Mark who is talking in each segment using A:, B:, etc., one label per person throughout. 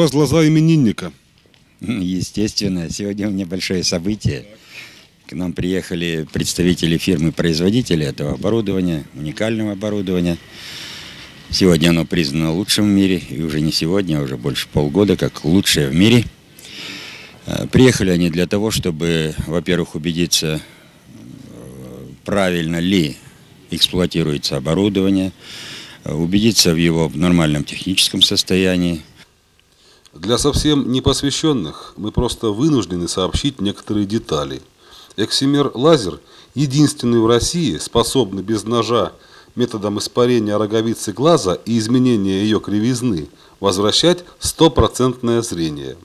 A: У вас глаза именинника.
B: Естественно, сегодня у меня большое событие. К нам приехали представители фирмы-производителя этого оборудования, уникального оборудования. Сегодня оно признано лучшим в мире, и уже не сегодня, а уже больше полгода, как лучшее в мире. Э, Приехали они для того, чтобы, во-первых, убедиться, э, правильно ли эксплуатируется оборудование, э, убедиться в его нормальном техническом состоянии,
A: Для совсем непосвященных мы просто вынуждены сообщить некоторые детали. Эксимер лазер единственный в России, способный без ножа методом испарения роговицы глаза и изменения ее кривизны возвращать стопроцентное зрение.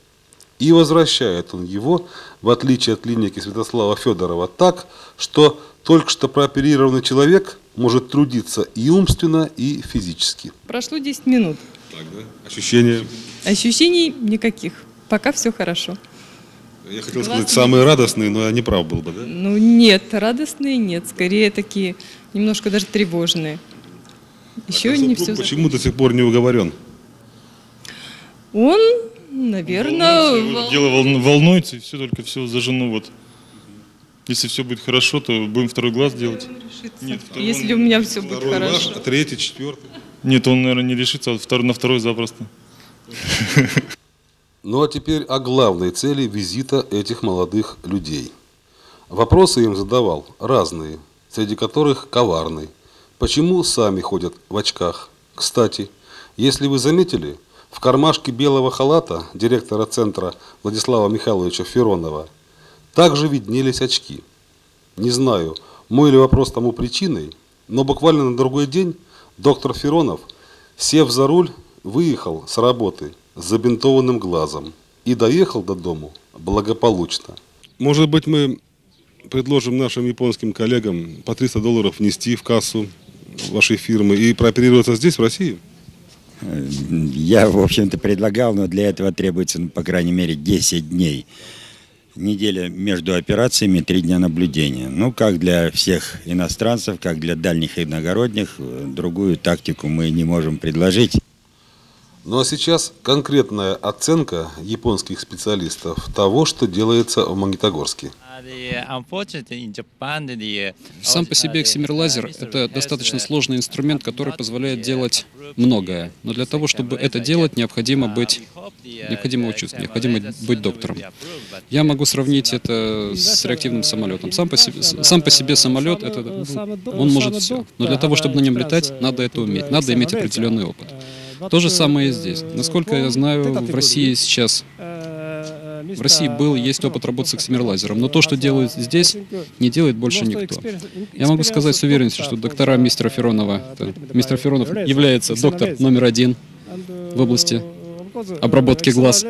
A: И возвращает он его, в отличие от клиники Святослава Федорова, так, что только что прооперированный человек может трудиться и умственно, и физически.
C: Прошло 10 минут.
A: Так, да? Ощущения?
C: Ощущений никаких. Пока все хорошо.
A: Я хотел
C: Классно.
A: сказать, самые радостные, но я не прав был бы, да?
C: Ну нет, радостные нет. Скорее такие немножко даже тревожные. Еще
A: А
C: не все.
A: Почему до сих пор не уговорен?
C: Он, наверное,
D: Волнуется,
C: вол-
D: Дело волн- волнуется, и все только все за жену. Вот. Если все будет хорошо, то будем второй глаз делать. Нет, второй
C: если
D: он-
C: у меня все будет
A: Второй
C: хорошо.
A: а третий, четвертый.
D: Нет, он, наверное, не решится, а на второй запросто.
A: Ну а теперь о главной цели визита этих молодых людей. Вопросы им задавал разные, среди которых коварный. Почему сами ходят в очках? Кстати, если вы заметили, в кармашке белого халата директора центра Владислава Михайловича Феронова также виднелись очки. Не знаю, мой ли вопрос тому причиной, но буквально на другой день доктор Феронов, сев за руль, выехал с работы с забинтованным глазом и доехал до дому благополучно. Может быть, мы предложим нашим японским коллегам по 300 долларов внести в кассу вашей фирмы и прооперироваться здесь, в России?
B: Я, в общем-то, предлагал, но для этого требуется, ну, по крайней мере, 10 дней. Неделя между операциями, три дня наблюдения. Ну, как для всех иностранцев, как для дальних иногородних, э, другую тактику мы не можем предложить.
A: Ну а сейчас конкретная оценка японских специалистов того, что делается в Магнитогорске.
E: Сам по себе эксимер лазер – это достаточно сложный инструмент, который позволяет делать многое. Но для того, чтобы это делать, необходимо быть, необходимо учиться, необходимо быть доктором. Я могу сравнить это с реактивным самолетом. Сам по себе, сам по себе самолет, это, он может все. Но для того, чтобы на нем летать, надо это уметь, надо иметь определенный опыт. То же самое и здесь. Насколько я знаю, в России сейчас в России был, есть опыт работы с эксимерлазером, но то, что делают здесь, не делает больше никто. Я могу сказать с уверенностью, что доктора мистера Феронова, это- мистер Феронов является доктор номер один в области обработки глаз.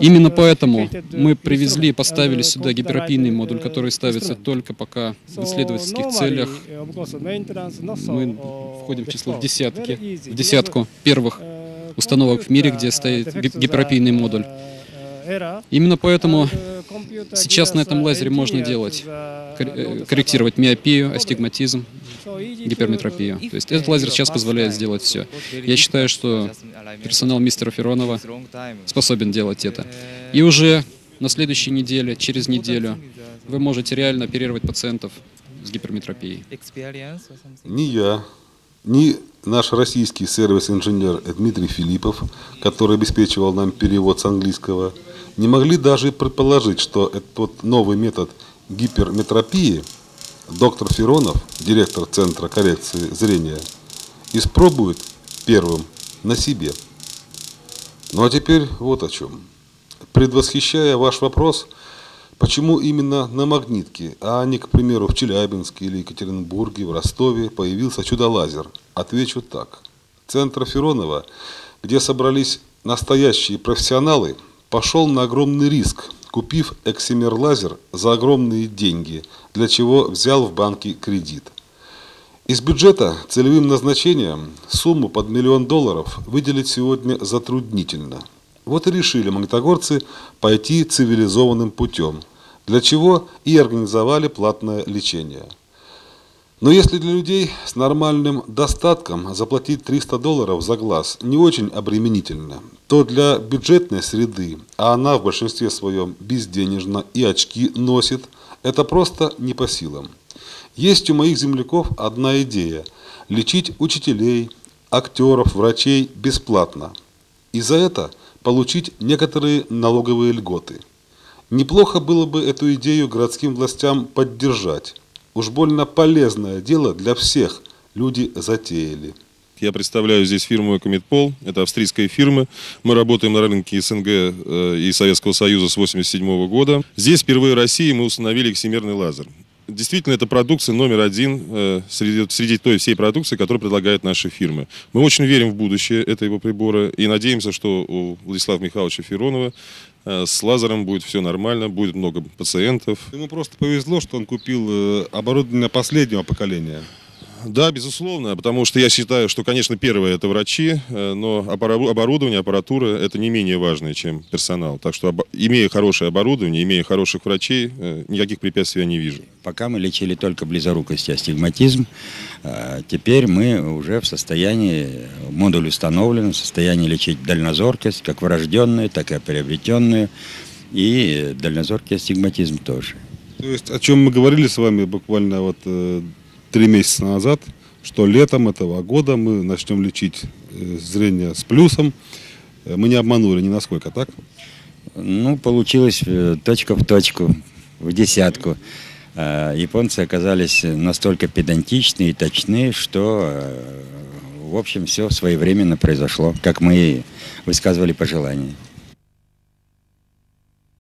E: Именно поэтому мы привезли и поставили сюда гиперопийный модуль, который ставится только пока в исследовательских целях. Мы входим в число в десятки, в десятку первых установок в мире, где стоит ги- гиперопийный модуль. Именно поэтому сейчас на этом лазере можно делать, э, корректировать миопию, астигматизм, гиперметропию. То есть этот лазер сейчас позволяет сделать все. Я считаю, что персонал мистера Феронова способен делать это. И уже на следующей неделе, через неделю, вы можете реально оперировать пациентов с гиперметропией.
A: Ни я, ни наш российский сервис-инженер Дмитрий Филиппов, который обеспечивал нам перевод с английского, не могли даже предположить, что этот новый метод гиперметропии доктор Феронов, директор Центра коррекции зрения, испробует первым на себе. Ну а теперь вот о чем. Предвосхищая ваш вопрос, почему именно на Магнитке, а не, к примеру, в Челябинске или Екатеринбурге, в Ростове появился чудо-лазер, отвечу так. Центр Феронова, где собрались настоящие профессионалы, пошел на огромный риск, купив эксимер-лазер за огромные деньги, для чего взял в банке кредит. Из бюджета целевым назначением сумму под миллион долларов выделить сегодня затруднительно. Вот и решили магнитогорцы пойти цивилизованным путем, для чего и организовали платное лечение. Но если для людей с нормальным достатком заплатить 300 долларов за глаз не очень обременительно, то для бюджетной среды, а она в большинстве своем безденежна и очки носит, это просто не по силам. Есть у моих земляков одна идея – лечить учителей, актеров, врачей бесплатно. И за это получить некоторые налоговые льготы. Неплохо было бы эту идею городским властям поддержать. Уж больно полезное дело для всех люди затеяли.
F: Я представляю здесь фирму «Экомедпол». Это австрийская фирма. Мы работаем на рынке СНГ э, и Советского Союза с 1987 года. Здесь впервые в России мы установили эксимерный лазер. Действительно, это продукция номер один э, среди, среди той всей продукции, которую предлагает наша фирма. Мы очень верим в будущее этого прибора и надеемся, что у Владислава Михайловича Феронова э, с лазером будет все нормально, будет много пациентов.
A: Ему просто повезло, что он купил э, оборудование последнего поколения.
F: Да, безусловно, потому что я считаю, что, конечно, первое – это врачи, э, но оборудование, аппаратура – это не менее важное, чем персонал. Так что, имея хорошее оборудование, имея хороших врачей, э, никаких препятствий я не вижу.
B: Пока мы лечили только близорукость и астигматизм, а теперь мы уже в состоянии, модуль установлен, в состоянии лечить дальнозоркость, как врожденную, так и приобретенную, и дальнозоркий астигматизм тоже.
A: То есть, о чем мы говорили с вами буквально вот э, три месяца назад, что летом этого года мы начнем лечить э, зрение с плюсом. Э, мы не обманули ни насколько, так?
B: Ну, получилось э, точка в точку, в десятку. Японцы оказались настолько педантичны и точны, что, в общем, все своевременно произошло, как мы высказывали пожелания.